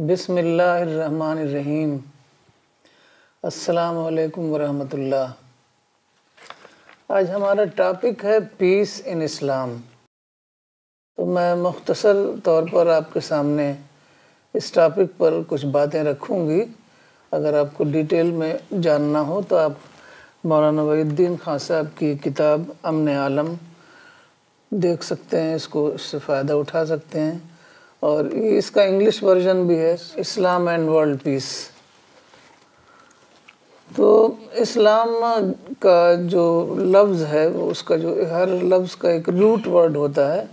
बिसमीम अस्सलाम वरहमतुल्लाह। आज हमारा टॉपिक है पीस इन इस्लाम। तो मैं मुख्तसर तौर पर आपके सामने इस टॉपिक पर कुछ बातें रखूँगी। अगर आपको डिटेल में जानना हो तो आप मौलाना वहीद्दीन खान साहब की किताब अमन आलम देख सकते हैं, इसको इससे फ़ायदा उठा सकते हैं। और इसका इंग्लिश वर्जन भी है इस्लाम एंड वर्ल्ड पीस तो इस्लाम का जो लफ्ज़ है उसका जो, हर लफ्ज़ का एक रूट वर्ड होता है,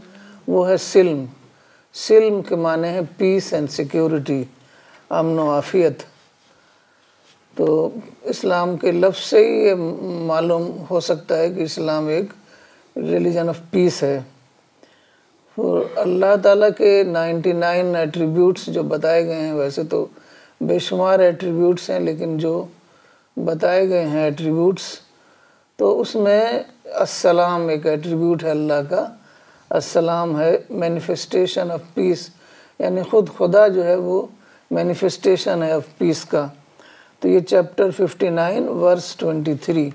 वो है सिल्म। सिल्म के माने हैं पीस एंड सिक्योरिटी अमन आफियत तो इस्लाम के लफ्ज़ से ही ये मालूम हो सकता है कि इस्लाम एक रिलीजन ऑफ़ पीस है। और अल्लाह ताला के 99 एट्रीब्यूट्स जो बताए गए हैं, वैसे तो बेशुमार एट्रीब्यूट्स हैं, लेकिन जो बताए गए हैं एट्रीब्यूट्स तो उसमें अस्सलाम एक एट्रीब्यूट है अल्लाह का। अस्सलाम है मैनिफेस्टेशन ऑफ़ पीस यानी ख़ुद खुदा जो है वो मैनिफेस्टेशन है ऑफ़ पीस का। तो ये चैप्टर 59 वर्स 23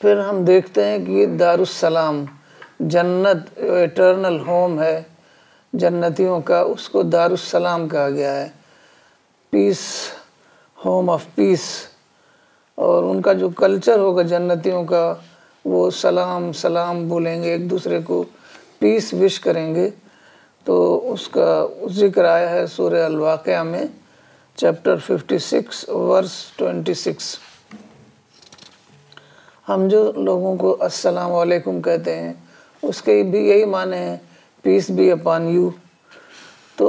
फिर हम देखते हैं कि दारुसलाम जन्नत इटर्नल होम है। जन्नतियों का, उसको दारुसलाम कहा गया है। पीस होम ऑफ़ पीस और उनका जो कल्चर होगा जन्नतियों का, वो सलाम सलाम बोलेंगे एक दूसरे को। पीस विश करेंगे। तो उसका, ज़िक्र आया है सूर्य अलवाक़ में चैप्टर 56 वर्स 26 हम जो लोगों को अस्सलाम वालेकुम कहते हैं उसके भी यही माने हैं पीस बी अपान यू तो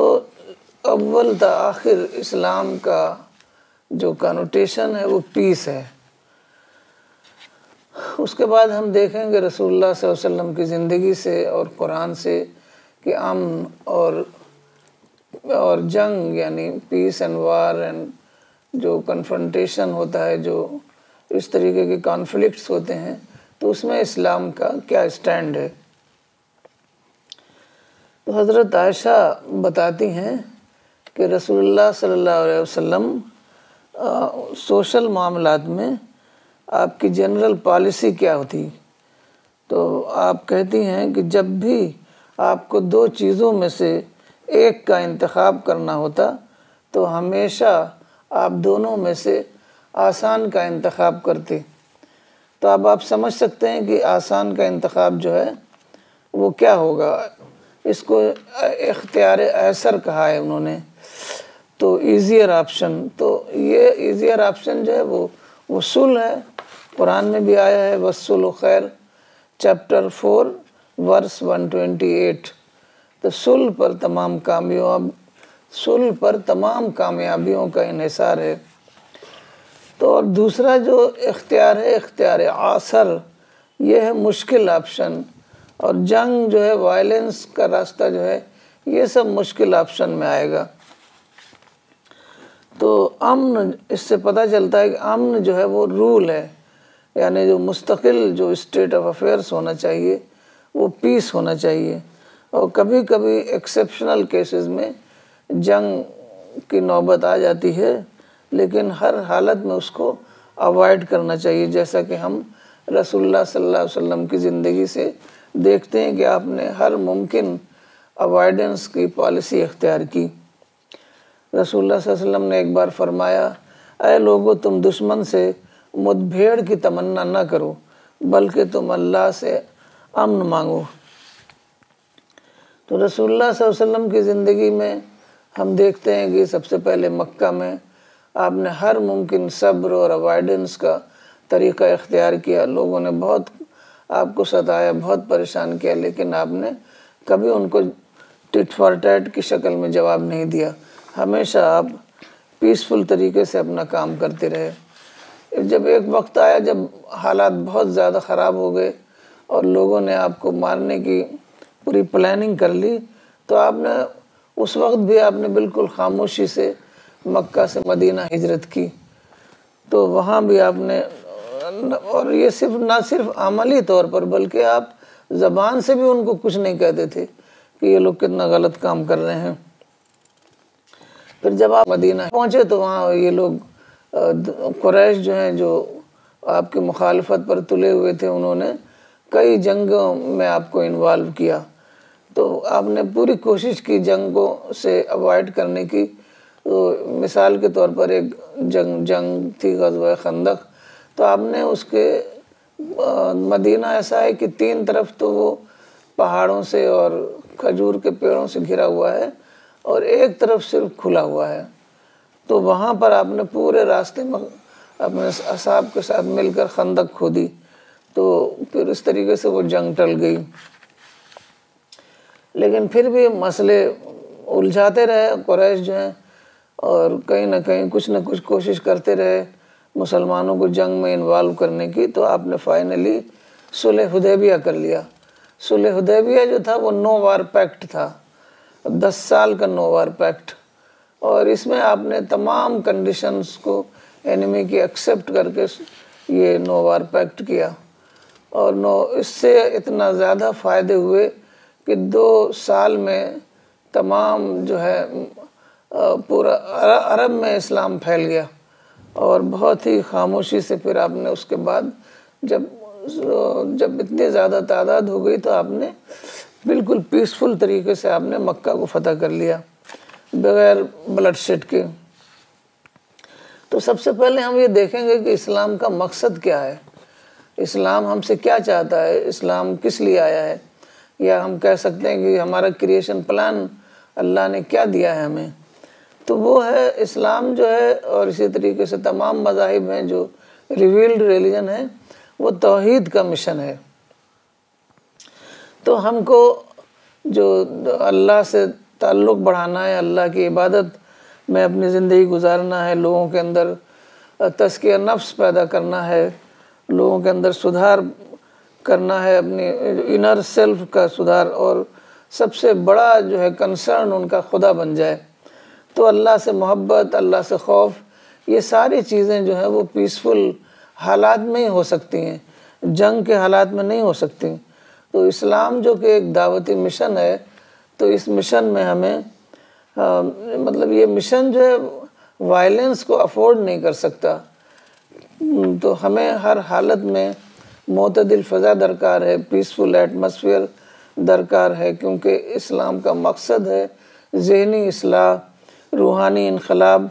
अव्वल त आखिर इस्लाम का जो कनोटेशन है, वो पीस है। उसके बाद हम देखेंगे रसूलुल्लाह वसल्लम की ज़िंदगी से और कुरान से कि अमन और और जंग, यानी पीस एंड वार एंड जो कन्फ्रंटेशन होता है, जो इस तरीके के कॉन्फ्लिक्ट्स होते हैं तो उसमें इस्लाम का क्या स्टैंड है? तो हज़रत आयशा बताती हैं कि रसूलुल्लाह सल्लल्लाहु अलैहि वसल्लम सोशल मामलात में आपकी जनरल पॉलिसी क्या होती? तो आप कहती हैं कि जब भी आपको दो चीज़ों में से एक का इंतखब करना होता तो हमेशा आप दोनों में से आसान का इंतखब करते। तो अब आप समझ सकते हैं कि आसान का इंतखब जो है, वो क्या होगा। इसको इख्तियार असर कहा है उन्होंने। तो ईजियर ऑप्शन तो ये ईजियर ऑप्शन जो है, वो वसूल है। कुरान में भी आया है, वसूल खैर चैप्टर फोर वर्स 128 तो सुल पर तमाम कामयाब सुल पर तमाम कामयाबियों का इसार है। तो और दूसरा जो इख्तियार है, इख्तियार आसर यह है मुश्किल ऑप्शन। और जंग जो है वायलेंस का रास्ता जो है, ये सब मुश्किल ऑप्शन में आएगा। तो अमन, इससे पता चलता है कि अमन जो है, वो रूल है। यानी जो मुस्तकिल, जो स्टेट ऑफ़ अफेयर्स होना चाहिए, वो पीस होना चाहिए। और कभी कभी एक्सेप्शनल केसेस में जंग की नौबत आ जाती है। लेकिन हर हालत में उसको अवॉइड करना चाहिए। जैसा कि हम रसुल्ला सल्लल्लाहु वसल्लम की ज़िंदगी से देखते हैं कि आपने हर मुमकिन अवॉइडेंस की पॉलिसी अख्तियार की। रसोल्ला वसल्लम ने एक बार फरमाया अय लोगो, तुम दुश्मन से मुठभेड़ की तमन्ना ना करो, बल्कि तुम अल्लाह से अमन मांगो। तो रसोल्ला वसल्लम की ज़िंदगी में हम देखते हैं कि सबसे पहले मक्का में आपने हर मुमकिन सब्र और अवॉइडेंस का तरीका इख्तियार किया। लोगों ने बहुत आपको सताया, बहुत परेशान किया, लेकिन आपने कभी उनको टिट फॉर टैट की शक्ल में जवाब नहीं दिया। हमेशा आप पीसफुल तरीके से अपना काम करते रहे। जब एक वक्त आया, जब हालात बहुत ज़्यादा ख़राब हो गए और लोगों ने आपको मारने की पूरी प्लानिंग कर ली तो आपने उस वक्त भी आपने बिल्कुल खामोशी से मक्का से मदीना हिजरत की। तो वहाँ भी आपने, और ये सिर्फ़, ना सिर्फ़ अमली तौर पर, बल्कि आप ज़बान से भी उनको कुछ नहीं कहते थे कि ये लोग कितना गलत काम कर रहे हैं। फिर जब आप मदीना पहुँचे तो वहाँ ये लोग कुरैश जो हैं, जो आपकी मुखालफत पर तुले हुए थे, उन्होंने कई जंगों में आपको इन्वॉल्व किया। तो आपने पूरी कोशिश की जंगों से अवॉइड करने की। तो मिसाल के तौर पर एक जंग जंग थी गजवा खंदक। तो आपने उसके मदीना ऐसा है कि तीन तरफ़ तो वो पहाड़ों से और खजूर के पेड़ों से घिरा हुआ है और एक तरफ़ सिर्फ़ खुला हुआ है। तो वहाँ पर आपने पूरे रास्ते में अपने असाब के साथ मिलकर खंदक खोदी। तो फिर इस तरीके से वो जंग टल गई। लेकिन फिर भी मसले उलझाते रहे, कुरैश जो हैं और कहीं ना कहीं कुछ ना कुछ कोशिश करते रहे मुसलमानों को जंग में इन्वॉल्व करने की तो आपने फाइनली सुलह हुदैबिया कर लिया। सुलह हुदैबिया जो था, वो नो वार पैक्ट था। दस साल का नो वार पैक्ट। और इसमें आपने तमाम कंडीशंस को एनिमी की एक्सेप्ट करके ये नो वार पैक्ट किया। और नो, इससे इतना ज़्यादा फ़ायदे हुए कि दो साल में तमाम जो है पूरा अरब में इस्लाम फैल गया। और बहुत ही खामोशी से फिर आपने उसके बाद जब जब इतनी ज़्यादा तादाद हो गई तो आपने बिल्कुल पीसफुल तरीके से आपने मक्का को फतह कर लिया, बगैर ब्लड शेड के। तो सबसे पहले हम ये देखेंगे कि इस्लाम का मकसद क्या है। इस्लाम हमसे क्या चाहता है? इस्लाम किस लिए आया है? या हम कह सकते हैं कि हमारा क्रिएशन प्लान अल्लाह ने क्या दिया है हमें? तो वो है, इस्लाम जो है, और इसी तरीके से तमाम मजाहिब हैं जो रिवील्ड रिलीजन है, वो तोहहीद का मिशन है। तो हमको जो अल्लाह से ताल्लुक़ बढ़ाना है, अल्लाह की इबादत में अपनी ज़िंदगी गुजारना है, लोगों के अंदर तस्किया नफ्स पैदा करना है, लोगों के अंदर सुधार करना है, अपनी इनर सेल्फ का सुधार, और सबसे बड़ा जो है कंसर्न उनका खुदा बन जाए। तो अल्लाह से मोहब्बत अल्लाह से खौफ ये सारी चीज़ें जो है वो पीसफुल हालात में ही हो सकती हैं। जंग के हालात में नहीं हो सकती। तो इस्लाम जो कि एक दावती मिशन है तो इस मिशन में हमें आ, मतलब ये मिशन जो है वायलेंस को अफोर्ड नहीं कर सकता। तो हमें हर हालत में मतदिल फ़ज़ा दरकार है पीसफुल एटमॉस्फेयर दरकार है क्योंकि इस्लाम का मकसद है जहनी असलाह रूहानी इनकलाब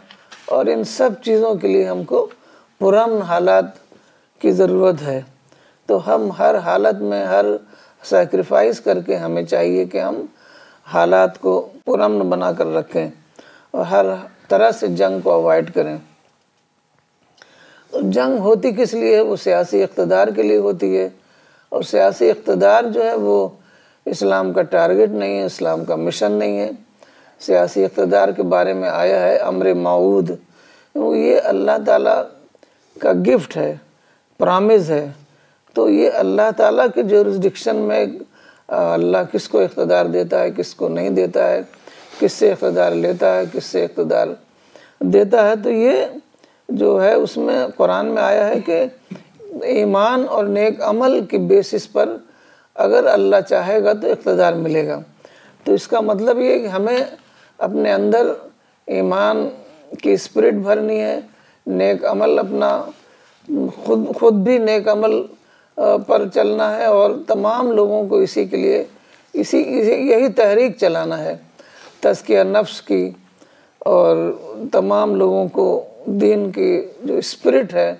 और इन सब चीज़ों के लिए हमको पुरम हालात की ज़रूरत है। तो हम हर हालत में हर सेक्रीफाइस करके हमें चाहिए कि हम हालात को पुरम बना कर रखें और हर तरह से जंग को अवॉइड करें। तो जंग होती किस लिए है? वो सियासी इकतदार के लिए होती है और सियासी इकतदार जो है वो इस्लाम का टारगेट नहीं है, इस्लाम का मिशन नहीं है। सियासी इकतदार के बारे में आया है, अमर माऊद। ये अल्लाह ताला का गिफ्ट है प्रामिज है। तो ये अल्लाह ताला के जोरिस्डिक्शन में अल्लाह किसको इकतदार देता है, किसको नहीं देता है, किससे इकतदार लेता है, किससे इकतदार देता है। तो ये जो है, उसमें कुरान में आया है कि ईमान और नेक अमल की बेसिस पर अगर अल्लाह चाहेगा तो इकतदार मिलेगा। तो इसका मतलब ये कि हमें अपने अंदर ईमान की स्पिरिट भरनी है। नेक अमल अपना खुद खुद भी नेक अमल पर चलना है और तमाम लोगों को इसी के लिए इसी, इसी यही तहरीक चलाना है तस्किया नफ्स की और तमाम लोगों को दीन की जो स्पिरिट है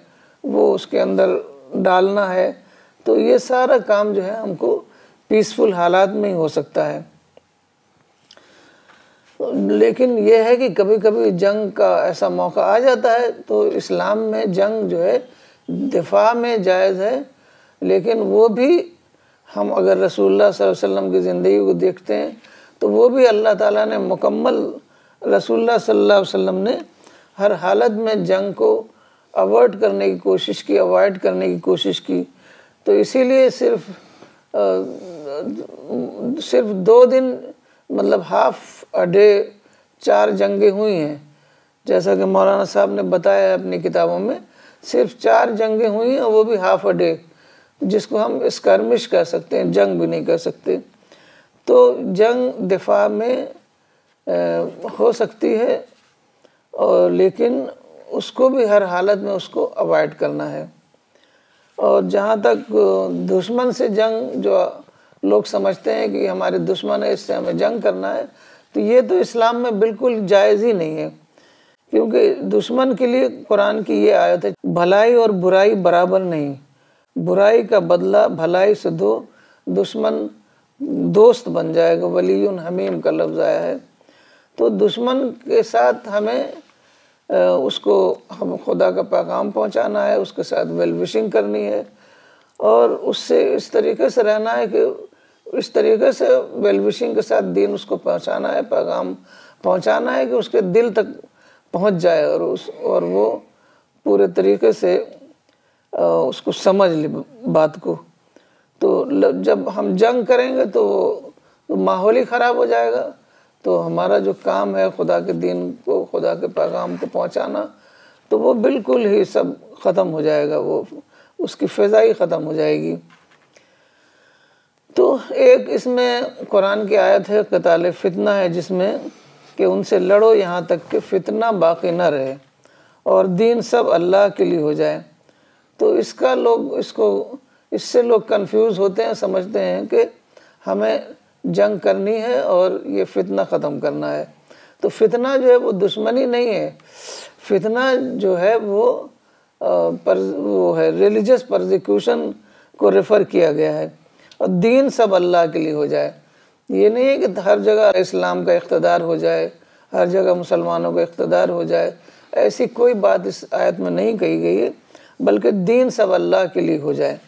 वो उसके अंदर डालना है। तो ये सारा काम जो है हमको पीसफुल हालात में ही हो सकता है। लेकिन यह है कि कभी कभी जंग का ऐसा मौका आ जाता है तो इस्लाम में जंग जो है दिफा में जायज़ है। लेकिन वो भी हम अगर रसूलुल्लाह वसल्लम की ज़िंदगी को देखते हैं तो वो भी अल्लाह ताला ने मुकम्मल रसूलुल्लाह सल्लल्लाहु अलैहि वसल्लम ने हर हालत में जंग को अवॉइड करने की कोशिश की अवॉइड करने की कोशिश की। तो इसीलिए सिर्फ़ आ, सिर्फ़ दो दिन मतलब हाफ़ अ डे चार जंगें हुई हैं। जैसा कि मौलाना साहब ने बताया अपनी किताबों में सिर्फ़ चार जंगें हुई हैं वो भी हाफ़ अ डे जिसको हम स्कर्मिश कह सकते हैं जंग भी नहीं कह सकते। तो जंग दिफा में आ, हो सकती है और लेकिन उसको भी हर हालत में उसको अवॉइड करना है। और जहाँ तक दुश्मन से जंग जो लोग समझते हैं कि हमारे दुश्मन है, इससे हमें जंग करना है। तो ये तो इस्लाम में बिल्कुल जायज़ ही नहीं है। क्योंकि दुश्मन के लिए कुरान की ये आयत है, भलाई और बुराई बराबर नहीं। बुराई का बदला भलाई से दो, दुश्मन दोस्त बन जाएगा वली हमीम का लफ्ज़ आया है। तो दुश्मन के साथ हमें उसको हम खुदा का पैगाम पहुंचाना है, उसके साथ वेल विशिंग करनी है। और उससे इस तरीके से रहना है कि इस तरीके से वेलविशिंग के साथ दिन उसको पहुंचाना है पैगाम पहुंचाना है कि उसके दिल तक पहुँच जाए और उस और वो पूरे तरीके से उसको समझ ले बात को। तो जब हम जंग करेंगे तो, तो माहौल ही ख़राब हो जाएगा। तो हमारा जो काम है खुदा के दिन को खुदा के पैगाम को पहुंचाना तो वो बिल्कुल ही सब ख़त्म हो जाएगा वो उसकी फ़िज़ा ही ख़त्म हो जाएगी। तो एक इसमें कुरान की आयत है, कताल फितना है, जिसमें कि उनसे लड़ो यहाँ तक कि फितना बाकी न रहे और दीन सब अल्लाह के लिए हो जाए। तो इसका लोग, इसको, इससे लोग कंफ्यूज होते हैं, समझते हैं कि हमें जंग करनी है और ये फितना ख़त्म करना है। तो फितना जो है वो दुश्मनी नहीं है। फितना जो है वो पर वो है रिलीजियस परजिक्यूशन को रेफ़र किया गया है। और दीन सब अल्लाह के लिए हो जाए। ये नहीं है कि हर जगह इस्लाम का इकतदार हो जाए, हर जगह मुसलमानों का इकतदार हो जाए। ऐसी कोई बात इस आयत में नहीं कही गई है, बल्कि दीन सब अल्लाह के लिए हो जाए।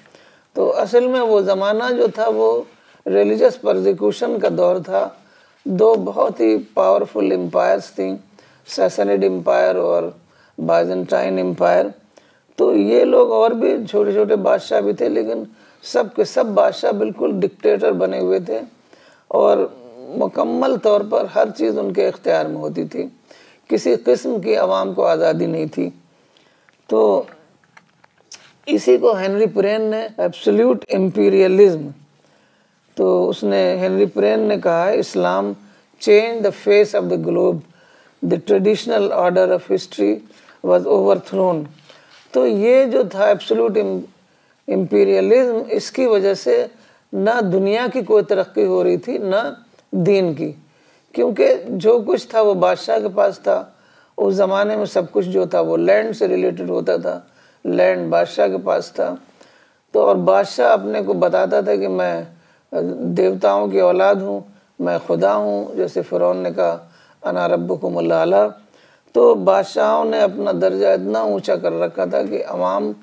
तो असल में वो ज़माना जो था, वो रिलीजस परजिक्यूशन का दौर था। दो बहुत ही पावरफुल एम्पायर्स थी सैसनिड एम्पायर और बाइजेंटाइन एम्पायर तो ये लोग और भी छोटे छोटे बादशाह भी थे, लेकिन सब के सब बादशाह बिल्कुल डिक्टेटर बने हुए थे और मुकम्मल तौर पर हर चीज़ उनके इख्तियार में होती थी। किसी किस्म की आवाम को आज़ादी नहीं थी। तो इसी को हेनरी प्रेन ने एब्सोल्यूट एम्पीरियलिज्म तो उसने हेनरी प्रेन ने कहा है Islam change the face of the globe the traditional order of history was overthrown तो ये जो था एब्सोल्यूट इम्पीरियलिज्म इसकी वजह से ना दुनिया की कोई तरक्की हो रही थी, ना दीन की। क्योंकि जो कुछ था वो बादशाह के पास था, उस ज़माने में सब कुछ जो था वो लैंड से रिलेटेड होता था लैंड बादशाह के पास था। तो और बादशाह अपने को बताता था कि मैं देवताओं की औलाद हूँ, मैं खुदा हूँ, जैसे फ़िरौन ने कहा, अना रब को मुल्ला तो बादशाहों ने अपना दर्जा इतना ऊँचा कर रखा था कि अवाम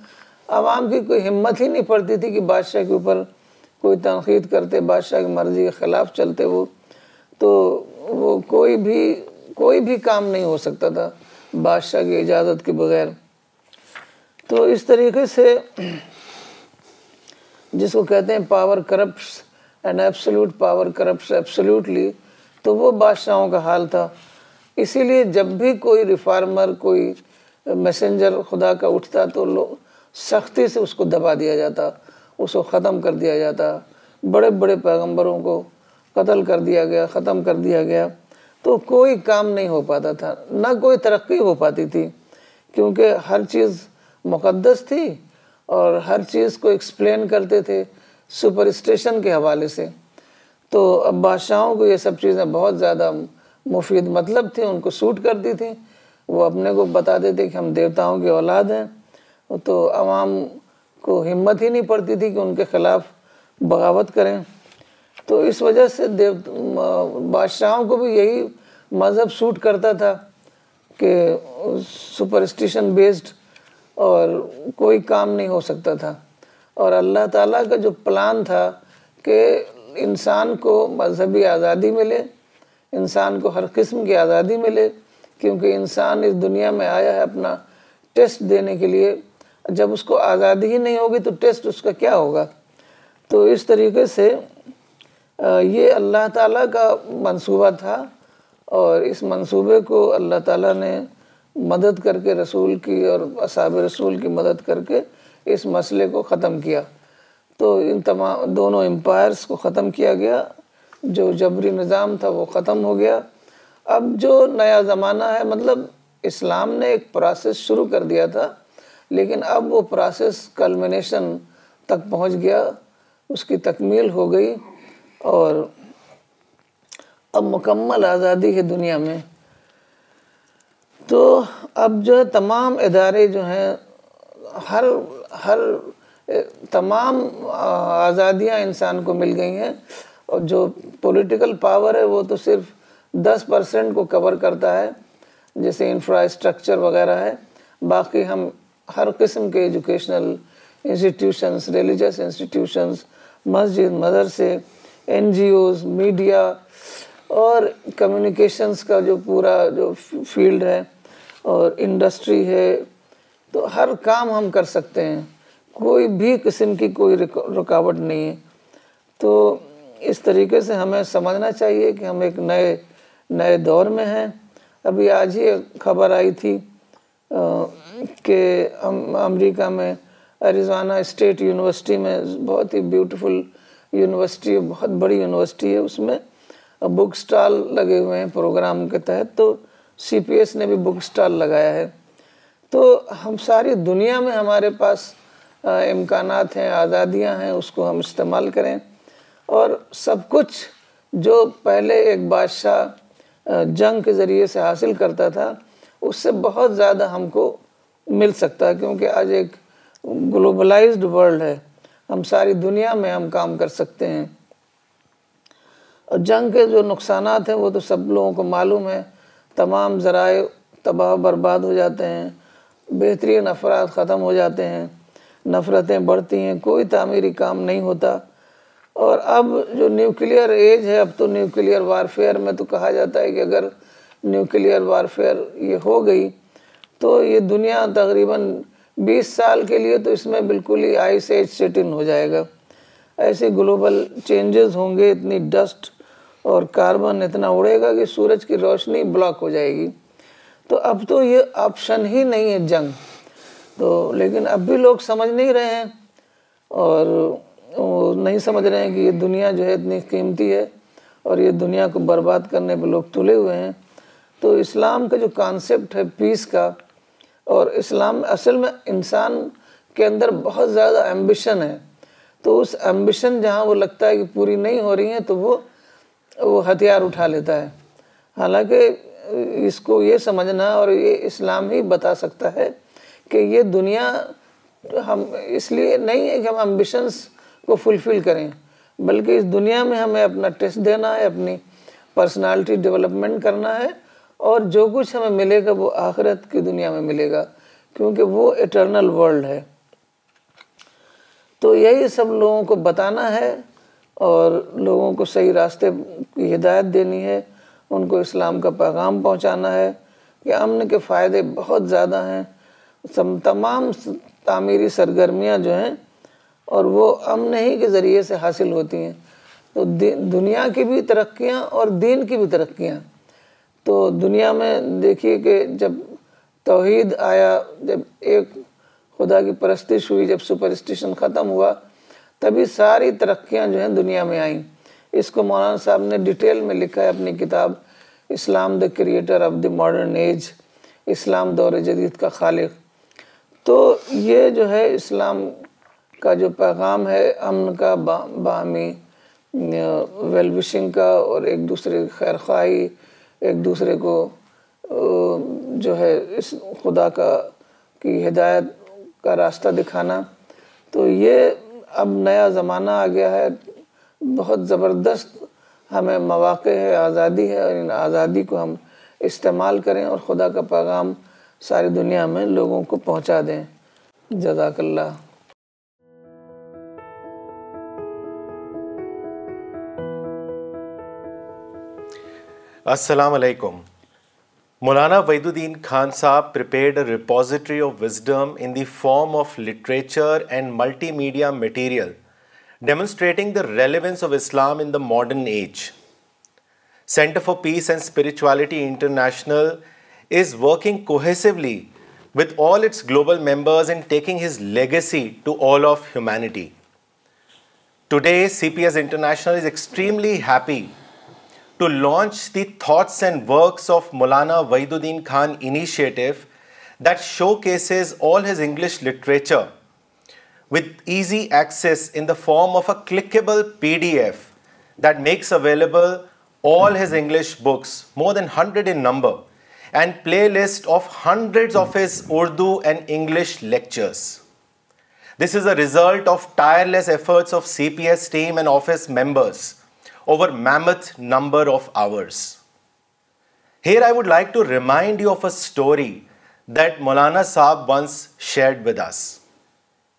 आवाम की कोई हिम्मत ही नहीं पड़ती थी कि बादशाह के ऊपर कोई तनकीद करते, बादशाह की मर्ज़ी के ख़िलाफ़ चलते वो। तो वो कोई भी कोई भी काम नहीं हो सकता था बादशाह की इजाज़त के बगैर। तो इस तरीके से जिसको कहते हैं power corrupt and absolute power corrupt absolutely तो वो बादशाहों का हाल था। इसीलिए जब भी कोई रिफार्मर, कोई मैसेंजर खुदा का उठता तो लोग सख्ती से उसको दबा दिया जाता, उसको ख़त्म कर दिया जाता। बड़े बड़े पैगंबरों को कत्ल कर दिया गया, ख़त्म कर दिया गया। तो कोई काम नहीं हो पाता था, ना कोई तरक्की हो पाती थी, क्योंकि हर चीज़ मुक़दस थी और हर चीज़ को एक्सप्लेन करते थे सुपरस्टेशन के हवाले से। तो अब बादशाहों को ये सब चीज़ें बहुत ज़्यादा मुफीद मतलब थी, उनको सूट करती थी। वो अपने को बता देते कि हम देवताओं की औलाद हैं। तो आवाम को हिम्मत ही नहीं पड़ती थी कि उनके ख़िलाफ़ बगावत करें। तो इस वजह से देव, बादशाहों को भी यही मज़हब सूट करता था कि सुपरस्टिशन बेस्ड और कोई काम नहीं हो सकता था। और अल्लाह ताला का जो प्लान था कि इंसान को मजहबी आज़ादी मिले इंसान को हर किस्म की आज़ादी मिले, क्योंकि इंसान इस दुनिया में आया है अपना टेस्ट देने के लिए। जब उसको आज़ादी ही नहीं होगी तो टेस्ट उसका क्या होगा? तो इस तरीके से ये अल्लाह ताला का मंसूबा था और इस मंसूबे को अल्लाह ताला ने मदद करके, रसूल की और असाब रसूल की मदद करके इस मसले को ख़त्म किया। तो इन तमाम दोनों एम्पायर्स को ख़त्म किया गया जो जबरी निज़ाम था वो ख़त्म हो गया। अब जो नया ज़माना है मतलब इस्लाम ने एक प्रोसेस शुरू कर दिया था, लेकिन अब वो प्रोसेस कलमिनेशन तक पहुँच गया, उसकी तकमील हो गई और अब मुकम्मल आज़ादी है दुनिया में। तो अब जो है, तमाम इदारे जो हैं, हर हर तमाम आज़ादियाँ इंसान को मिल गई हैं। और जो पॉलिटिकल पावर है, वो तो सिर्फ़ दस परसेंट को कवर करता है, जैसे इंफ्रास्ट्रक्चर वगैरह है। बाकी हम हर किस्म के एजुकेशनल इंस्टीट्यूशंस रिलीजियस इंस्टीट्यूशंस मस्जिद मदरसे एन मीडिया और कम्युनिकेशंस का जो पूरा जो फ़ील्ड है और इंडस्ट्री है तो हर काम हम कर सकते हैं। कोई भी किस्म की कोई रुकावट नहीं है। तो इस तरीके से हमें समझना चाहिए कि हम एक नए नए दौर में हैं। अभी आज ही खबर आई थी कि अमेरिका में एरिज़ोना स्टेट यूनिवर्सिटी में बहुत ही ब्यूटीफुल यूनिवर्सिटी बहुत बड़ी यूनिवर्सिटी है, उसमें बुक स्टॉल लगे हुए हैं प्रोग्राम के तहत तो सीपीएस ने भी बुक स्टॉल लगाया है। तो हम सारी दुनिया में हमारे पास इम्कान हैं, आज़ादियाँ हैं, उसको हम इस्तेमाल करें। और सब कुछ जो पहले एक बादशाह जंग के ज़रिए से हासिल करता था, उससे बहुत ज़्यादा हमको मिल सकता है, क्योंकि आज एक ग्लोबलाइज्ड वर्ल्ड है। हम सारी दुनिया में हम काम कर सकते हैं। और जंग के जो नुकसान हैं, वो तो सब लोगों को मालूम है। तमाम ज़राए तबाह बर्बाद हो जाते हैं, बेहतरीन अफराद ख़त्म हो जाते हैं, नफ़रतें बढ़ती हैं, कोई तामीरी काम नहीं होता। और अब जो न्यूक्लियर एज है, अब तो न्यूक्लियर वारफेयर में तो कहा जाता है कि अगर न्यूक्लियर वारफेयर ये हो गई तो ये दुनिया तकरीबन 20 साल के लिए तो इसमें बिल्कुल ही आइस एज सेट इन हो जाएगा। ऐसे ग्लोबल चेंजेस होंगे, इतनी डस्ट और कार्बन इतना उड़ेगा कि सूरज की रोशनी ब्लॉक हो जाएगी। तो अब तो ये ऑप्शन ही नहीं है जंग। तो लेकिन अब भी लोग समझ नहीं रहे हैं और नहीं समझ रहे हैं कि ये दुनिया जो है इतनी कीमती है और ये दुनिया को बर्बाद करने पर लोग तुले हुए हैं। तो इस्लाम का जो कॉन्सेप्ट है पीस का और इस्लाम असल में इंसान के अंदर बहुत ज़्यादा एम्बिशन है। तो उस एम्बिशन जहाँ वो लगता है कि पूरी नहीं हो रही है तो वो वो हथियार उठा लेता है। हालाँकि इसको ये समझना और ये इस्लाम ही बता सकता है कि ये दुनिया हम, इसलिए नहीं है कि हम एम्बिशंस को फुलफ़िल करें। बल्कि इस दुनिया में हमें अपना टेस्ट देना है, अपनी पर्सनालिटी डेवलपमेंट करना है और जो कुछ हमें मिलेगा वो आखिरत की दुनिया में मिलेगा, क्योंकि वो इटर्नल वर्ल्ड है। तो यही सब लोगों को बताना है और लोगों को सही रास्ते की हिदायत देनी है। उनको इस्लाम का पैगाम पहुंचाना है कि अमन के फ़ायदे बहुत ज़्यादा हैं। तमाम तामीरी सरगर्मियाँ जो हैं और वो अमन ही के ज़रिए से हासिल होती हैं। तो दुनिया की भी तरक्कियाँ और दीन की भी तरक्कियाँ। तो दुनिया में देखिए कि जब तोहीद आया, जब एक खुदा की परस्तिश हुई, जब सुपरस्टिशन ख़त्म हुआ, तभी सारी तरक्कियाँ जो हैं दुनिया में आईं। इसको मौलाना साहब ने डिटेल में लिखा है अपनी किताब, Islam the creator of the modern age, इस्लाम दौर जदीद का खालिक। तो ये जो है इस्लाम का जो पैगाम है अमन का बा, बामी वेल विशिंग का और एक दूसरे की खैर खाई एक दूसरे को जो है इस खुदा का की हिदायत का रास्ता दिखाना। तो ये अब नया ज़माना आ गया है। बहुत ज़बरदस्त हमें मौाक़ है आज़ादी है और इन आज़ादी को हम इस्तेमाल करें और खुदा का पैगाम सारी दुनिया में लोगों को पहुँचा दें। जजाकल्ला Assalamu alaikum. Maulana Waiduddin Khan Saab prepared a repository of wisdom in the form of literature and multimedia material demonstrating the relevance of Islam in the modern age. Center for Peace and Spirituality International is working cohesively with all its global members in taking his legacy to all of humanity. Today, CPS International is extremely happy to launch the thoughts and works of Maulana Waiduddin Khan initiative that showcases all his English literature with easy access in the form of a clickable PDF that makes available all his English books, more than 100 in number, and playlist of hundreds of his Urdu and English lectures. This is a result of tireless efforts of CPS team and office members over mammoth number of hours. Here I would like to remind you of a story that Maulana Saab once shared with us.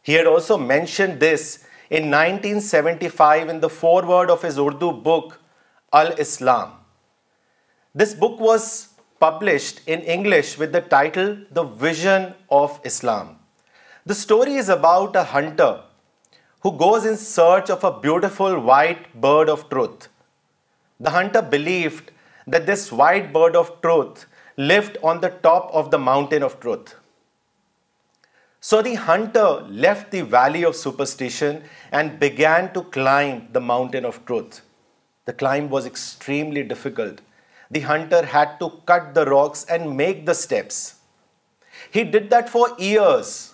He had also mentioned this in 1975 in the foreword of his Urdu book Al Islam. This book was published in English with the title The Vision of Islam. The story is about a hunter who goes in search of a beautiful white bird of truth. The hunter believed that this white bird of truth lived on the top of the mountain of truth. So the hunter left the valley of superstition and began to climb the mountain of truth. The climb was extremely difficult. The hunter had to cut the rocks and make the steps. He did that for years.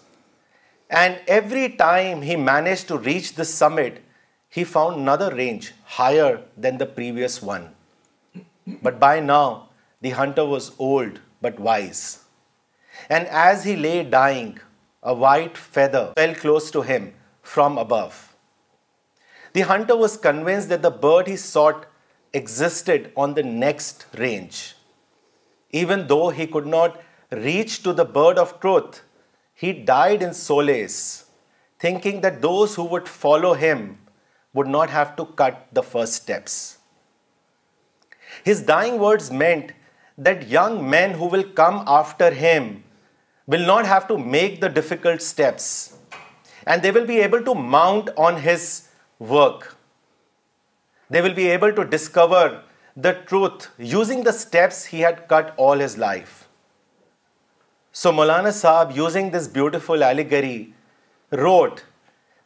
And every time he managed to reach the summit, he found another range higher than the previous one. But by now, the hunter was old but wise. And as he lay dying, a white feather fell close to him from above. The hunter was convinced that the bird he sought existed on the next range. Even though he could not reach to the bird of truth, he died in solace, thinking that those who would follow him would not have to cut the first steps. His dying words meant that young men who will come after him will not have to make the difficult steps and they will be able to mount on his work. They will be able to discover the truth using the steps he had cut all his life. So Maulana Saab, using this beautiful allegory, wrote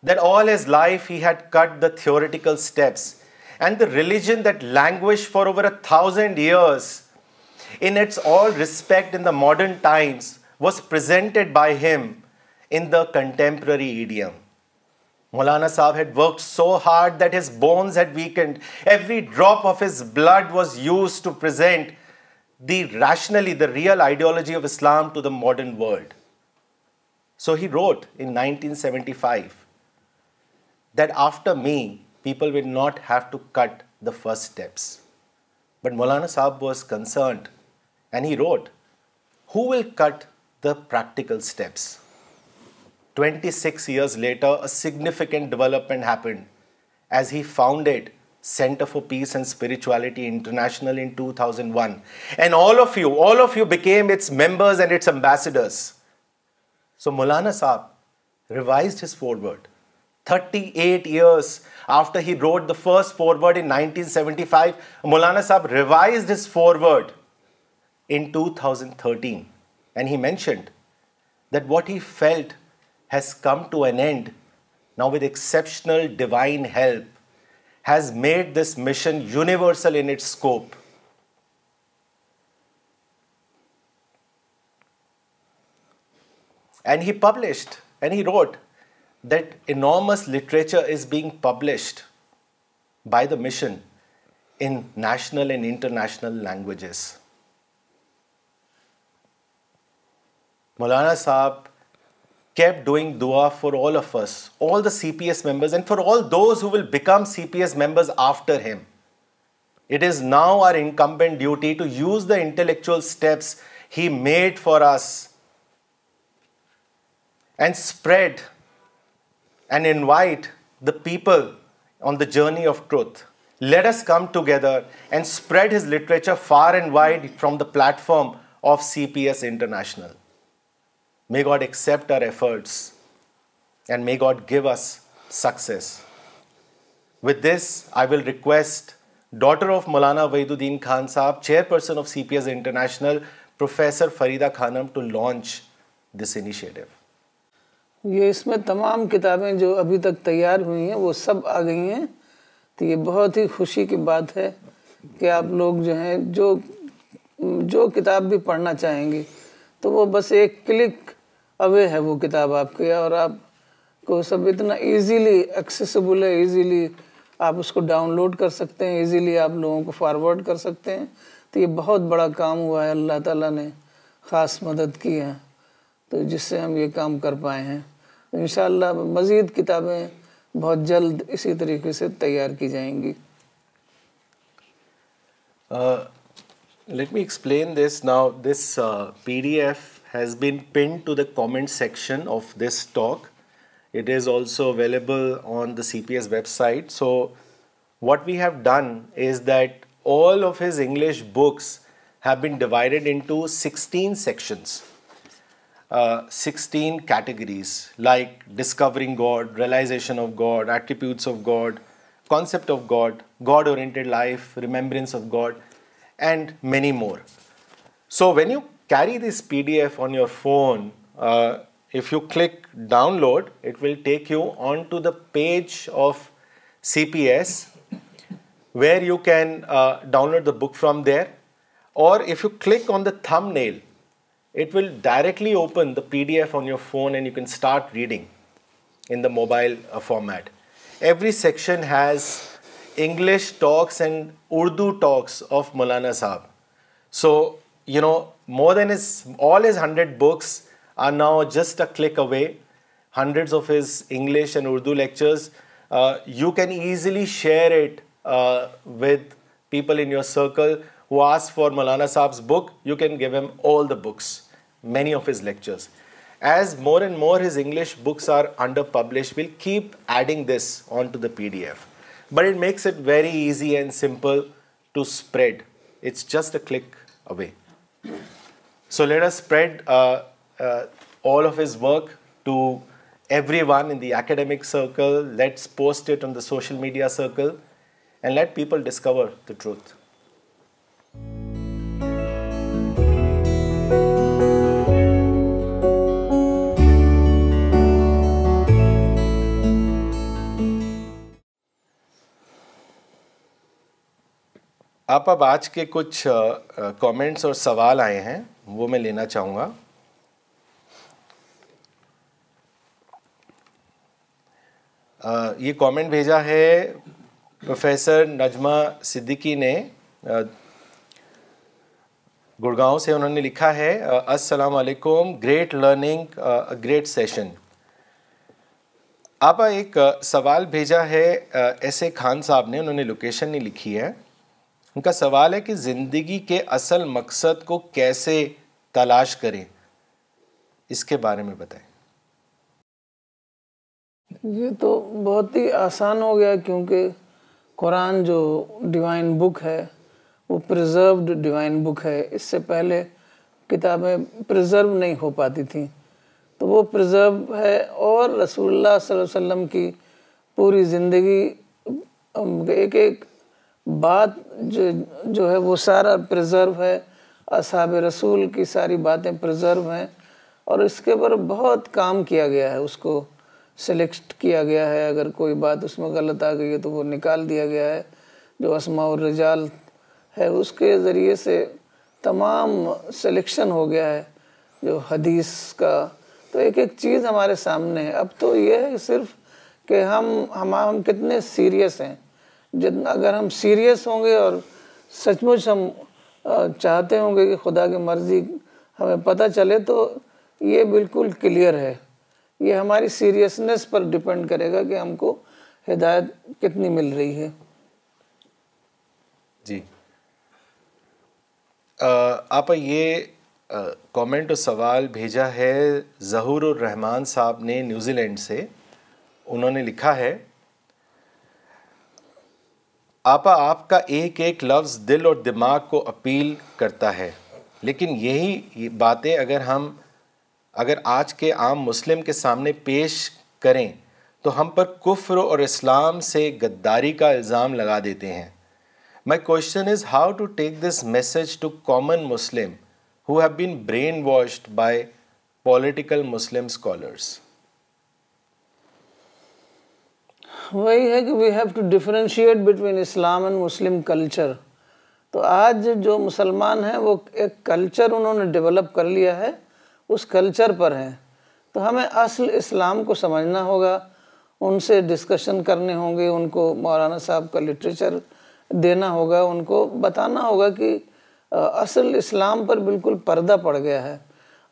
that all his life he had cut the theoretical steps and the religion that languished for over a thousand years in its all respect in the modern times was presented by him in the contemporary idiom. Maulana Sahib had worked so hard that his bones had weakened. Every drop of his blood was used to present the rationally, the real ideology of Islam to the modern world. So he wrote in 1975 that after me, people will not have to cut the first steps. But Maulana Sahib was concerned and he wrote, Who will cut the practical steps? 26 years later, a significant development happened as he founded Center for Peace and Spirituality International in 2001. And all of you, all of you became its members and its ambassadors. So Maulana Saab revised his foreword. 38 years after he wrote the first foreword in 1975, Maulana Saab revised his foreword in 2013. And he mentioned that what he felt has come to an end now with exceptional divine help has made this mission universal in its scope. And he published and he wrote that enormous literature is being published by the mission in national and international languages. Maulana Saab kept doing dua for all of us, all the CPS members, and for all those who will become CPS members after him. It is now our incumbent duty to use the intellectual steps he made for us and spread and invite the people on the journey of truth. Let us come together and spread his literature far and wide from the platform of CPS International. May God accept our efforts and may God give us success. With this, I will request daughter of Maulana Waiduddin Khan Saab, chairperson of CPS International, Professor Farida Khanam to launch this initiative. ये इसमें तमाम किताबें जो अभी तक तैयार हुई हैं वो सब आ गई हैं तो ये बहुत ही खुशी की बात है कि आप लोग जो हैं जो जो किताब भी पढ़ना चाहेंगे तो वो बस एक क्लिक अवे है वो किताब आपके और आप को सब इतना इजीली एक्सेसिबल है इजीली आप उसको डाउनलोड कर सकते हैं इजीली आप लोगों को फॉरवर्ड कर सकते हैं। तो ये बहुत बड़ा काम हुआ है, अल्लाह ताला ने ख़ास मदद की है तो जिससे हम ये काम कर पाए हैं। तो इन मज़ीद किताबें बहुत जल्द इसी तरीके से तैयार की जाएँगी। Let me explain this now this PDF has been pinned to the comment section of this talk. It is also available on the CPS website. So what we have done is that all of his English books have been divided into 16 sections. Uh, 16 categories like discovering God, realization of God, attributes of God, concept of God, God oriented life, remembrance of God, and many more. So, when you carry this PDF on your phone, uh, if you click download, it will take you onto the page of CPS where you can uh, download the book from there. Or if you click on the thumbnail, it will directly open the PDF on your phone and you can start reading in the mobile uh, format. Every section has English talks and Urdu talks of Maulana Saab. So, you know, more than his, all his 100 books are now just a click away. Hundreds of his English and Urdu lectures. Uh, you can easily share it uh, with people in your circle who ask for Malana Saab's book. You can give him all the books, many of his lectures. As more and more his English books are under published, we'll keep adding this onto the PDF. But it makes it very easy and simple to spread. It's just a click away. So let us spread uh, uh, all of his work to everyone in the academic circle. Let's post it on the social media circle and let people discover the truth. आप अब आज के कुछ comments और सवाल आए हैं वो मैं लेना चाहूँगा। ये कमेंट भेजा है प्रोफेसर नजमा सिद्दीकी ने। गुड़गांव से उन्होंने लिखा है अस्सलाम वालेकुम ग्रेट लर्निंग ग्रेट सेशन आप एक सवाल भेजा है एस ए खान साहब ने, उन्होंने लोकेशन नहीं लिखी है। उनका सवाल है कि ज़िंदगी के असल मकसद को कैसे तलाश करें? इसके बारे में बताएँ। ये तो बहुत ही आसान हो गया क्योंकि कुरान जो डिवाइन बुक है, वो प्रिजर्व्ड डिवाइन बुक है। इससे पहले किताबें प्रिजर्व नहीं हो पाती थी। तो वो प्रिजर्व है और रसूलुल्लाह सल्लल्लाहु अलैहि वसल्लम की पूरी ज़िंदगी एक एक बात जो जो है वो सारा प्रिजर्व है, असाब रसूल की सारी बातें प्रिजर्व हैं, और इसके ऊपर बहुत काम किया गया है, उसको सेलेक्ट किया गया है। अगर कोई बात उसमें गलत आ गई है तो वो निकाल दिया गया है। जो असमा और रजाल है, उसके ज़रिए से तमाम सिलेक्शन हो गया है, जो हदीस का। तो एक एक चीज़ हमारे सामने है। अब तो ये है सिर्फ़ कि हम हम हम कितने सीरियस हैं। जितना अगर हम सीरियस होंगे और सचमुच हम चाहते होंगे कि खुदा की मर्ज़ी हमें पता चले तो ये बिल्कुल क्लियर है। ये हमारी सीरियसनेस पर डिपेंड करेगा कि हमको हिदायत कितनी मिल रही है। जी। आप ये कमेंट और सवाल भेजा है, जहूर रहमान साहब ने न्यूजीलैंड से। उन्होंने लिखा है आपा आपका एक एक लफ्ज़ दिल और दिमाग को अपील करता है। लेकिन यही बातें अगर हम, अगर आज के आम मुस्लिम के सामने पेश करें तो हम पर कुफ्र और इस्लाम से गद्दारी का इल्ज़ाम लगा देते हैं। My question is how to take this message to common Muslim who have been brain washed by political Muslim scholars वही है कि we have to differentiate between Islam and Muslim culture तो आज जो मुसलमान हैं वो एक कल्चर उन्होंने डेवलप कर लिया है उस कल्चर पर हैं। तो हमें असल इस्लाम को समझना होगा उनसे डिस्कशन करने होंगे उनको मौलाना साहब का लिटरेचर देना होगा उनको बताना होगा कि असल इस्लाम पर बिल्कुल पर्दा पड़ गया है।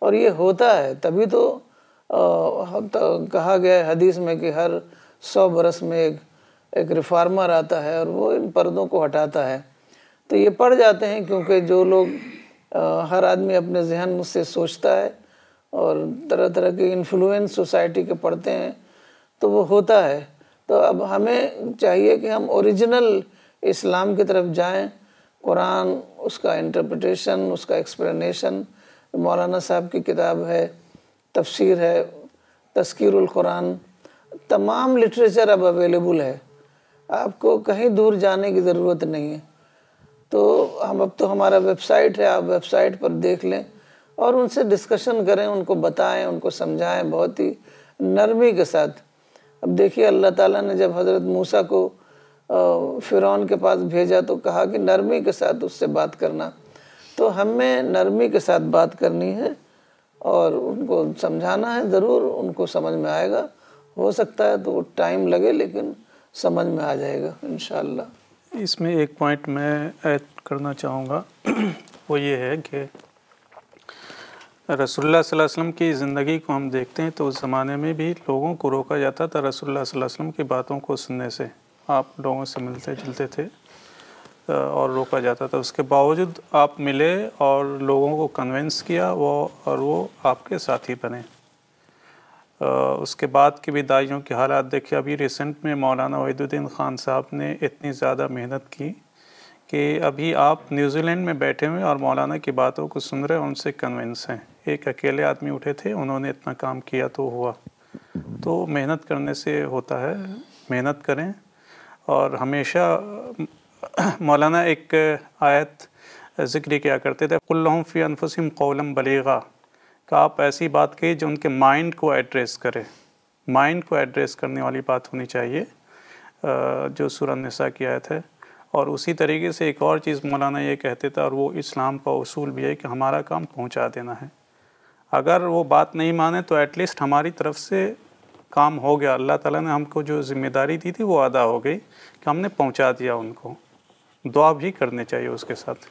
और ये होता है तभी तो, तो कहा गया है हदीस में कि हर सौ बरस में एक एक रिफार्मर आता है और वो इन पर्दों को हटाता है। तो ये पढ़ जाते हैं क्योंकि जो लोग आ, हर आदमी अपने जहन से सोचता है और तरह तरह के इन्फ्लुएंस सोसाइटी के पढ़ते हैं तो वो होता है। तो अब हमें चाहिए कि हम ओरिजिनल इस्लाम की तरफ़ जाएँ कुरान उसका इंटरप्रटेशन उसका एक्सप्लेनेशन मौलाना साहब की किताब है तफसीर है तस्कीरुल कुरान। तमाम लिटरेचर अब अवेलेबल है। आपको कहीं दूर जाने की ज़रूरत नहीं है। तो हम अब तो हमारा वेबसाइट है, आप वेबसाइट पर देख लें और उनसे डिस्कशन करें, उनको बताएँ, उनको समझाएँ, बहुत ही नरमी के साथ। अब देखिए, अल्लाह ताला ने जब हज़रत मूसा को फ़िरौन के पास भेजा तो कहा कि नरमी के साथ उससे बात करना। तो हमें नरमी के साथ बात करनी है और उनको समझाना है, ज़रूर उनको समझ में आएगा। हो सकता है तो टाइम लगे, लेकिन समझ में आ जाएगा इन इसमें एक पॉइंट मैं ऐड करना चाहूँगा। वो ये है कि रसोल्ला वसल्लम की ज़िंदगी को हम देखते हैं तो उस ज़माने में भी लोगों को रोका जाता था रसोल्ला वसल्लम की बातों को सुनने से। आप लोगों से मिलते जुलते थे और रोका जाता था। उसके बावजूद आप मिले और लोगों को कन्विंस किया, वो और वो आपके साथी बने। उसके बाद की विदाइयों के हालात देखिए, अभी रिसेंट में मौलाना वहीदुद्दीन ख़ान साहब ने इतनी ज़्यादा मेहनत की कि अभी आप न्यूजीलैंड में बैठे हुए और मौलाना की बातों को सुन रहे हैं, उनसे कन्विंस हैं। एक अकेले आदमी उठे थे, उन्होंने इतना काम किया तो हुआ। तो मेहनत करने से होता है, मेहनत करें और हमेशा मौलाना एक आयत ज़िक्र किया करते थे कुल्लम फ़ी अनफुसिम कौलम बलीगा। का आप ऐसी बात कही जो उनके माइंड को एड्रेस करे। माइंड को एड्रेस करने वाली बात होनी चाहिए जो सुरनसा की आयत है। और उसी तरीके से एक और चीज़ मौलाना ये कहते थे, और वो इस्लाम का उसूल भी है कि हमारा काम पहुँचा देना है। अगर वो बात नहीं माने तो एटलीस्ट हमारी तरफ़ से काम हो गया। अल्लाह ताला ने हमको जो ज़िम्मेदारी दी थी वो अदा हो गई कि हमने पहुँचा दिया उनको। दुआ भी करने चाहिए उसके साथ।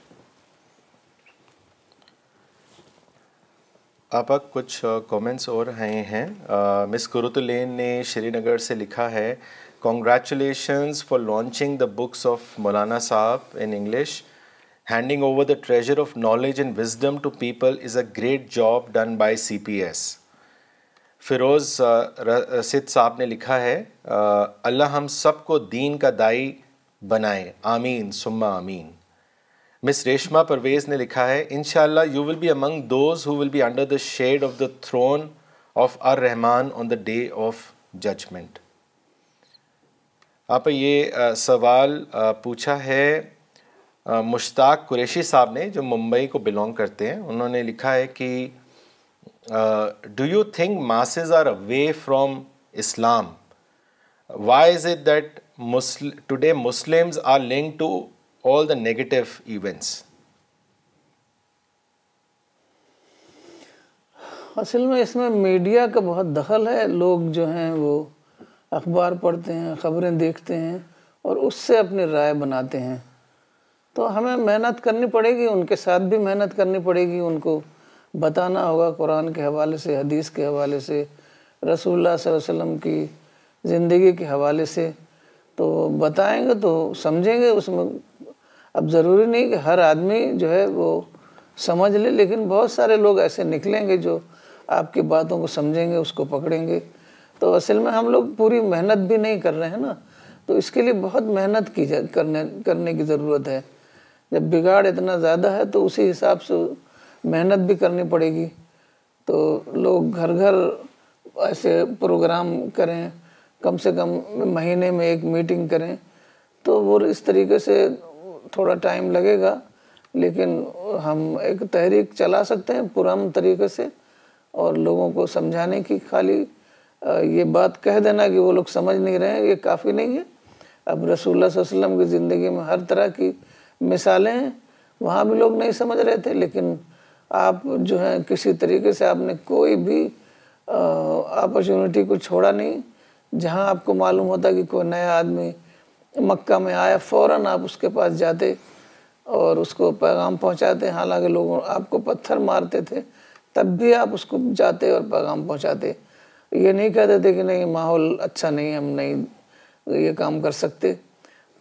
आप कुछ कमेंट्स और आए हैं। मिस कुरुतुलेन ने श्रीनगर से लिखा है congratulations for launching the books of Maulana Sahab in English handing over the treasure of knowledge and wisdom to people is a great job done by CPS. Firoz Rasid Sahab ने लिखा है अल्लाह हम सबको दीन का दाई बनाए। आमीन, सुम्मा आमीन। मिस रेशमा परवेज़ ने लिखा है in you will be among those who will be under the shade of the throne of Ar Rahman on the day of judgment आप ये सवाल पूछा है मुश्ताक कुरैशी साहब ने, जो मुंबई को बिलोंग करते हैं, उन्होंने लिखा है कि do you think masses are away from Islam why is it that मुस्ल today Muslims are link to all the negative events असल में इसमें मीडिया का बहुत दखल है। लोग जो हैं वो अखबार पढ़ते हैं, ख़बरें देखते हैं और उससे अपनी राय बनाते हैं। तो हमें मेहनत करनी पड़ेगी, उनके साथ भी मेहनत करनी पड़ेगी, उनको बताना होगा कुरान के हवाले से, हदीस के हवाले से, रसूलुल्लाह वसल्लम की ज़िंदगी के हवाले से। तो बताएँगे तो समझेंगे उसमें अब ज़रूरी नहीं कि हर आदमी जो है वो समझ ले, लेकिन बहुत सारे लोग ऐसे निकलेंगे जो आपकी बातों को समझेंगे, उसको पकड़ेंगे। तो असल में हम लोग पूरी मेहनत भी नहीं कर रहे हैं ना तो इसके लिए बहुत मेहनत की करने करने की ज़रूरत है। जब बिगाड़ इतना ज़्यादा है तो उसी हिसाब से मेहनत भी करनी पड़ेगी। तो लोग घर घर ऐसे प्रोग्राम करें, कम से कम महीने में एक मीटिंग करें तो वो इस तरीके से थोड़ा टाइम लगेगा, लेकिन हम एक तहरीक चला सकते हैं पुरम तरीके से और लोगों को समझाने की खाली ये बात कह देना कि वो लोग समझ नहीं रहे हैं, ये काफ़ी नहीं है। अब रसूलुल्लाह वसल्लम की ज़िंदगी में हर तरह की मिसालें हैं, वहाँ भी लोग नहीं समझ रहे थे, लेकिन आप जो है, किसी तरीके से आपने कोई भी अपॉर्चुनिटी को छोड़ा नहीं, जहाँ आपको मालूम होता कि कोई नया आदमी मक्का में आया फ़ौरन आप उसके पास जाते और उसको पैगाम पहुँचाते। हालाँकि लोग आपको पत्थर मारते थे, तब भी आप उसको जाते और पैगाम पहुँचाते। ये नहीं कहते थे कि नहीं, माहौल अच्छा नहीं, हम नहीं ये काम कर सकते।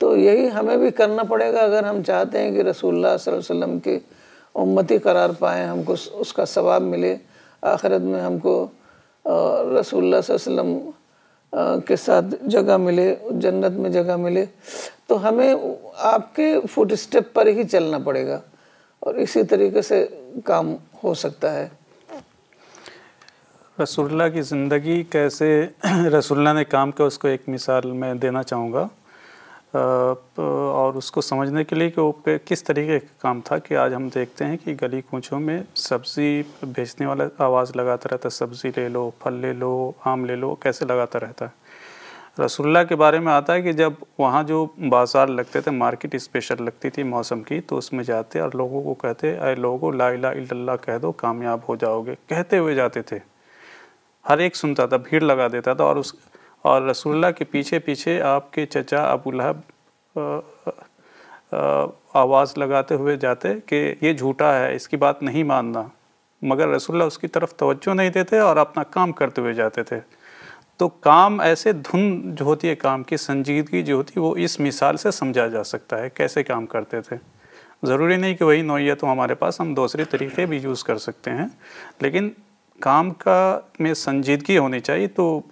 तो यही हमें भी करना पड़ेगा अगर हम चाहते हैं कि रसूलुल्लाह वसल्लम के उम्मती करार पाएँ, हमको उसका सवाब मिले। आखिरत में हमको रसूलुल्लाह वसल्लम के साथ जगह मिले, जन्नत में जगह मिले तो हमें आपके फुट स्टेप पर ही चलना पड़ेगा और इसी तरीके से काम हो सकता है। रसुल्ला की ज़िंदगी कैसे रसुल्ला ने काम किया उसको एक मिसाल मैं देना चाहूँगा। और उसको समझने के लिए कि वो किस तरीके का काम था कि आज हम देखते हैं कि गली कूचों में सब्ज़ी बेचने वाला आवाज़ लगाता रहता है, सब्ज़ी ले लो, फल ले लो, आम ले लो, कैसे लगाता रहता है। रसुल्ला के बारे में आता है कि जब वहाँ जो बाज़ार लगते थे, मार्केट स्पेशल लगती थी मौसम की तो उसमें जाते और लोगों को कहते, अरे लोगों ला इला कह दो, कामयाब हो जाओगे। कहते हुए जाते थे। हर एक सुनता था, भीड़ लगा देता था और उस और रसुल्ला के पीछे पीछे आपके चचा अबू लहब आवाज़ लगाते हुए जाते कि ये झूठा है, इसकी बात नहीं मानना। मगर रसुल्ला उसकी तरफ़ तवज्जो नहीं देते और अपना काम करते हुए जाते थे। तो काम ऐसे धुन जो होती है, काम की संजीदगी जो होती है, वो इस मिसाल से समझा जा सकता है, कैसे काम करते थे। ज़रूरी नहीं कि वही नोयत हो हमारे पास हम दूसरे तरीके भी यूज़ कर सकते हैं, लेकिन काम का में संजीदगी होनी चाहिए तो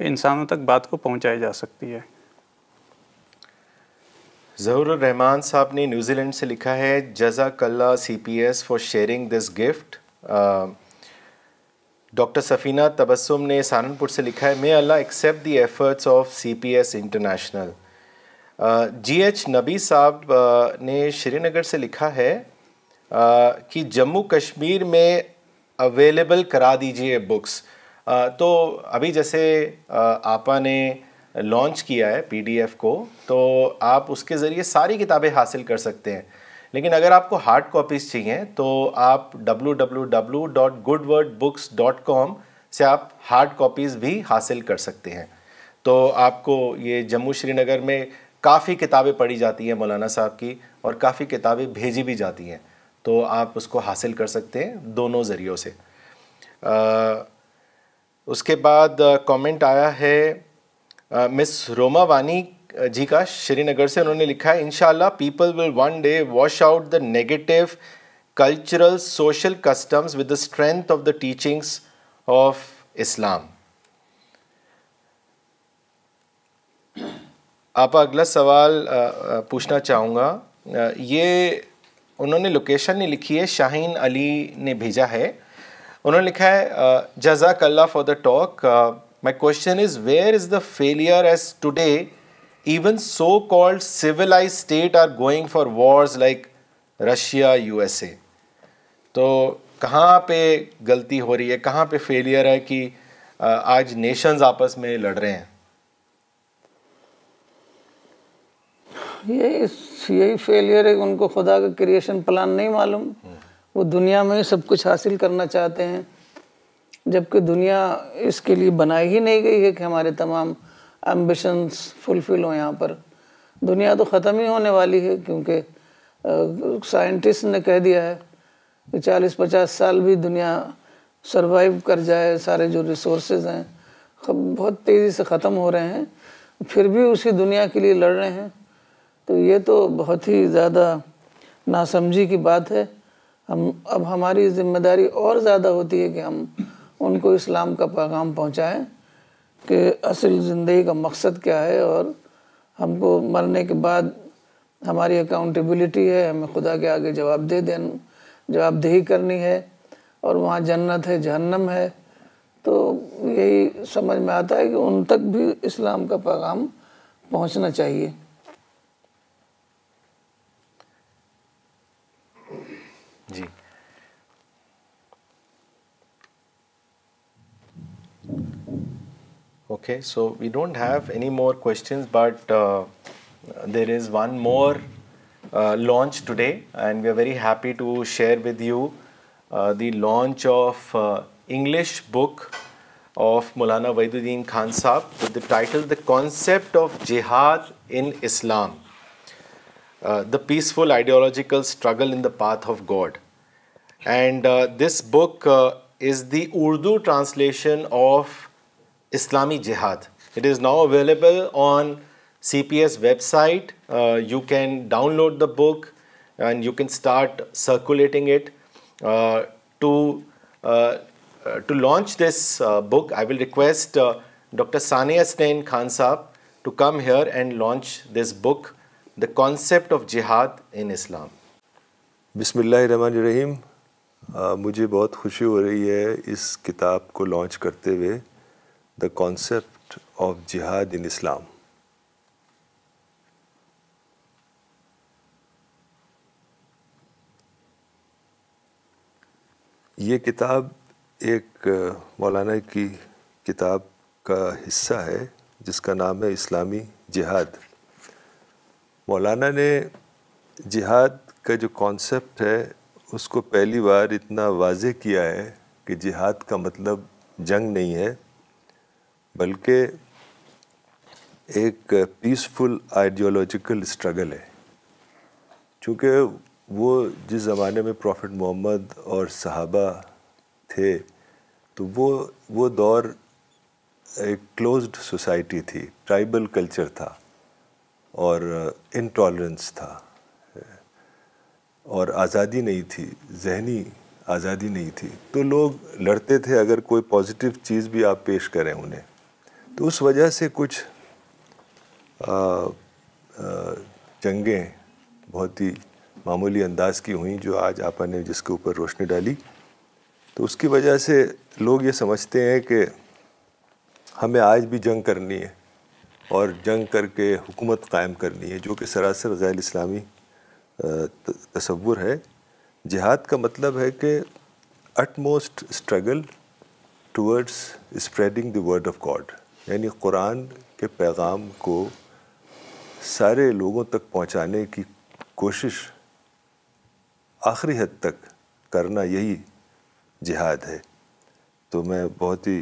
इंसानों तक बात को पहुंचाई जा सकती है। ज़हूर रहमान साहब ने न्यूजीलैंड से लिखा है जजाकल्ला C P S for sharing this gift doctor Safina Tabassum ने सहारनपुर से लिखा है may Allah accept the efforts of C P S international G H Nabi Sahab ने श्रीनगर से लिखा है uh, कि जम्मू कश्मीर में अवेलेबल करा दीजिए बुक्स तो अभी जैसे आपा ने लॉन्च किया है पीडीएफ को तो आप उसके ज़रिए सारी किताबें हासिल कर सकते हैं। लेकिन अगर आपको हार्ड कॉपीज़ चाहिए तो आप www.goodwordbooks.com से आप हार्ड कॉपीज़ भी हासिल कर सकते हैं। तो आपको ये जम्मू श्रीनगर में काफ़ी किताबें पढ़ी जाती हैं मौलाना साहब की और काफ़ी किताबें भेजी भी जाती हैं। तो आप उसको हासिल कर सकते हैं दोनों ज़रियों से। आ, उसके बाद कमेंट आया है मिस रोमा वानी जी का श्रीनगर से उन्होंने लिखा है इनशाला people will one day wash out the negative cultural social customs with the strength of the teachings of Islam आप अगला सवाल पूछना चाहूँगा ये उन्होंने लोकेशन नहीं लिखी है, शाहीन अली ने भेजा है उन्होंने लिखा है जजाक अल्लाह for the talk my question is where is the failure age today even so called civilise state are going for wars like Russia USA तो कहाँ पे गलती हो रही है? कहाँ पे फेलियर है कि आज नेशंस आपस में लड़ रहे हैं? यही यही फेलियर है उनको खुदा का क्रिएशन प्लान नहीं मालूम। वो दुनिया में सब कुछ हासिल करना चाहते हैं, जबकि दुनिया इसके लिए बनाई ही नहीं गई है कि हमारे तमाम एम्बिशंस फुलफिल हों यहाँ पर। दुनिया तो ख़त्म ही होने वाली है, क्योंकि साइंटिस्ट ने कह दिया है कि चालीस पचास साल भी दुनिया सरवाइव कर जाए, सारे जो रिसोर्सेज हैं बहुत तेज़ी से ख़त्म हो रहे हैं, फिर भी उसी दुनिया के लिए लड़ रहे हैं। तो ये तो बहुत ही ज़्यादा नासमझी की बात है। हम, अब हमारी ज़िम्मेदारी और ज़्यादा होती है कि हम उनको इस्लाम का पैगाम पहुँचाएँ कि असल ज़िंदगी का मकसद क्या है और हमको मरने के बाद हमारी अकाउंटेबिलिटी है, हमें खुदा के आगे जवाब दे देन, जवाबदेही करनी है और वहाँ जन्नत है, जहन्नम है। तो यही समझ में आता है कि उन तक भी इस्लाम का पैगाम पहुँचना चाहिए। Okay so we don't have any more questions but uh, there is one more uh, launch today, and we are very happy to share with you uh, the launch of uh, English book of Mulana Waiduddin Khan Saab with the title The Concept of Jihad in Islam, uh, the peaceful ideological struggle in the path of God. And uh, this book is the Urdu translation of Islami Jihad. It is now available on CPS website. Uh, you can download the book and you can start circulating it. Uh, to uh, uh to launch this uh, book, I will request uh, Dr. Sania Stain Khan Saab to come here and launch this book, The Concept of Jihad in Islam. बिस्मिल्लाहिर्रहमानिर्रहीम मुझे बहुत खुशी हो रही है इस किताब को लॉन्च करते हुए द कॉन्सेप्ट ऑफ़ जिहाद इन इस्लाम ये किताब एक मौलाना की किताब का हिस्सा है, जिसका नाम है इस्लामी जिहाद। मौलाना ने जिहाद का जो कॉन्सेप्ट है, उसको पहली बार इतना वाज किया है कि जिहाद का मतलब जंग नहीं है। बल्कि एक पीसफुल आइडियोलॉजिकल स्ट्रगल है। चूँकि वो जिस ज़माने में प्रॉफिट मोहम्मद और सहाबा थे तो वो वो दौर एक क्लोज्ड सोसाइटी थी ट्राइबल कल्चर था और इनटॉलरेंस था। और आज़ादी नहीं थी, जहनी आज़ादी नहीं थी। तो लोग लड़ते थे, अगर कोई पॉजिटिव चीज़ भी आप पेश करें उन्हें तो उस वजह से कुछ जंगें बहुत ही मामूली अंदाज की हुई जो आज आपा ने जिसके ऊपर रोशनी डाली। तो उसकी वजह से लोग ये समझते हैं कि हमें आज भी जंग करनी है और जंग करके हुकूमत कायम करनी है, जो कि सरासर गैर इस्लामी तस्वुर है। जिहाद का मतलब है कि utmost struggle towards spreading the word of God यानी कुरान के पैगाम को सारे लोगों तक पहुँचाने की कोशिश आखिरी हद तक करना यही जिहाद है। तो मैं बहुत ही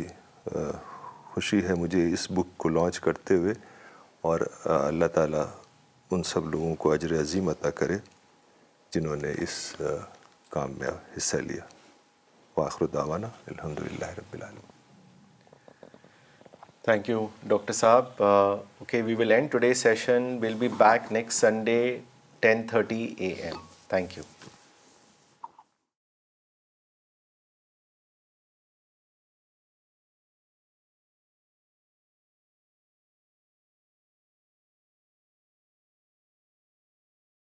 खुशी है मुझे इस बुक को लॉन्च करते हुए और अल्लाह ताला उन सब लोगों को अजर अजीम अता करे जिन्होंने इस काम में हिस्सा लिया। वाखर दावाना अलहमदिल्ला रबालम Thank you, Dr. Saab. Uh, okay, we will end today's session. We'll be back next Sunday, 10.30 a.m. Thank you.